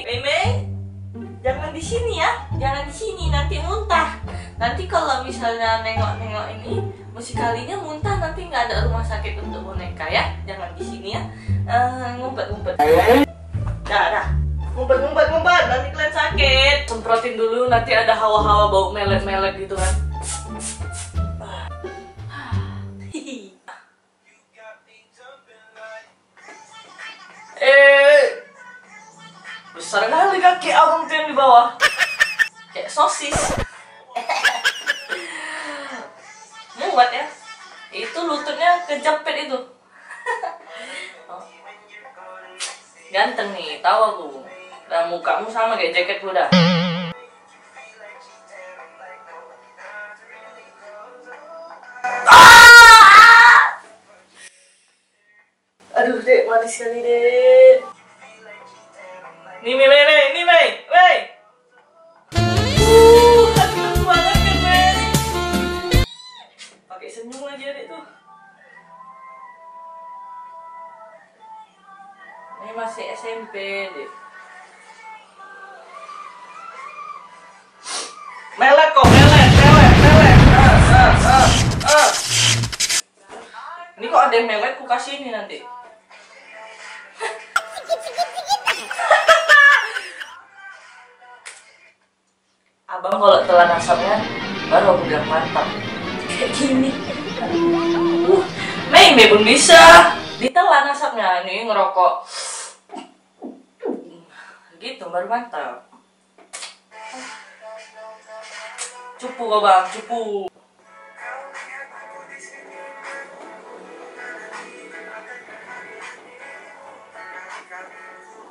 Mei Mei. Jangan di sini ya. Jangan di sini nanti muntah. Nanti kalau misalnya nengok-nengok ini musikalinya muntah nanti nggak ada rumah sakit untuk boneka ya. Jangan di sini ya. Uh, ngumpet ngumpet dah dah. Ngumpet ngumpet. Nanti kalian sakit. Semprotin dulu nanti ada hawa-hawa bau melet-melet gitu kan kali kaki abang tuh yang di bawah. Kayak sosis. Muat ya. Itu lututnya kejepit itu. Ganteng nih tahu aku. Dan mukamu sama kayak jaket dah. Ah! aduh dek manis sekali dek. Nih Mei ini masih SMP deh melet kok melet melet melet. Ah, ah, ah, ah. ini kok ada yang melet ku kasih ini nanti. Abang kalau telan asapnya baru aku bilang mantap. Kayak gini. Uh, Mei Mei pun bisa. Ditelan asapnya ini ngerokok gitu baru mantap. Cupu kok bang cupu.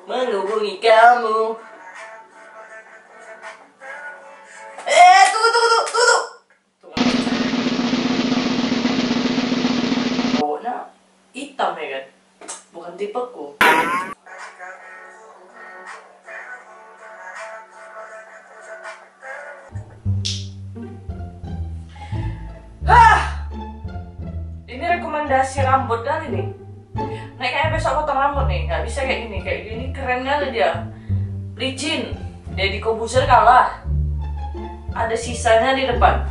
Menghubungi kamu Ini rekomendasi rambut kali nih. Nah kayaknya besok potong rambut nih, nggak bisa kayak gini, kayak gini keren kali dia. Licin, Deddy Kobuzer kalah. Ada sisanya di depan.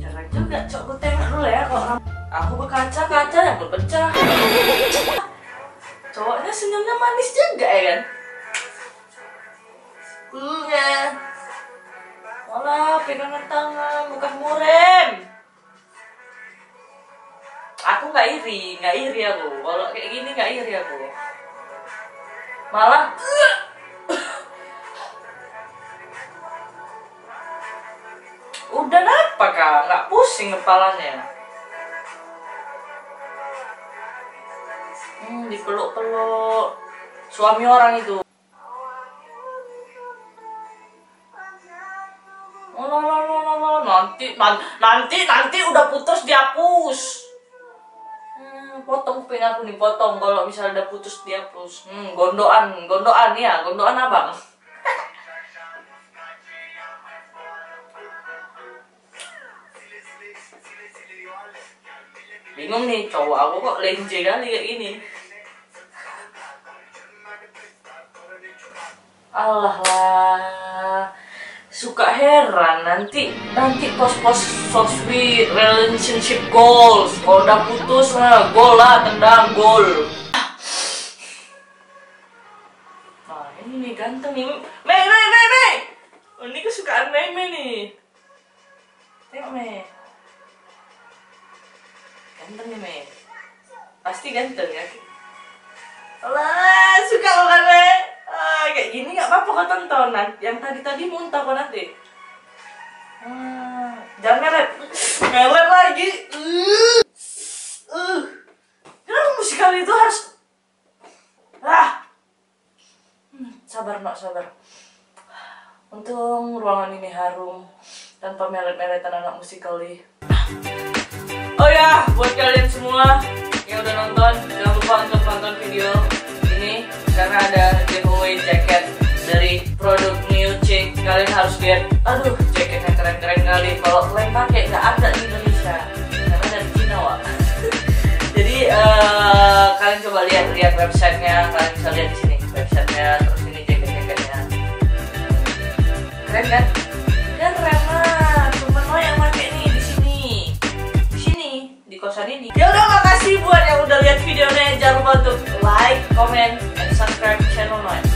Jangan juga, cok gue tengok dulu ya rambut. Aku berkaca kaca yang berpecah. Cowoknya senyumnya manis juga ya kan? Iya. Malah pegangan tangan, bukan murem. Nggak iri, nggak iri aku. Kalau kayak gini nggak iri aku. Malah udah apa kak? Nggak pusing kepalanya. Hmm, dipeluk-peluk. Suami orang itu. Oh, nanti nan- nanti nanti udah putus dihapus potong kuping aku nih potong. Kalau misalnya udah putus dihapus hmm, gondoan gondoan ya gondoan abang. Bingung nih cowok aku kok lenje kali kayak gini. Allah lah. Suka heran nanti nanti pos-pos sweet relationship goals. Kalau udah putus lah gol lah tendang gol nah ini nih ganteng nih. Mei Mei Mei Mei! Oh, ini kesukaan Mei Mei nih. Tengok Mei. Ganteng nih Mei. Pasti ganteng ya. Alah, suka lo kan Mei. Ah, kayak gini nggak apa-apa kau tonton yang tadi tadi muntah kok nanti hmm, jangan melet. Melet lagi. Uh, uh. musikal itu harus ah sabar nak sabar. Untung ruangan ini harum tanpa melet-meletan anak musikali oh ya buat kalian semua yang udah nonton jangan lupa untuk nonton video ini karena ada giveaway jaket dari produk New Chick kalian harus lihat aduh jaketnya keren-keren kali kalau kalian pakai nggak ada di Indonesia. Karena dari Cina wak. Jadi eh, kalian coba lihat lihat-lihat websitenya kalian bisa lihat di sini websitenya terus ini jaket-jaketnya. Keren kan? Dan lah temen lo yang pakai nih di sini. Di sini di kosan ini. Ya udah makasih buat yang udah lihat videonya. Jangan lupa untuk like comment and subscribe channel Noise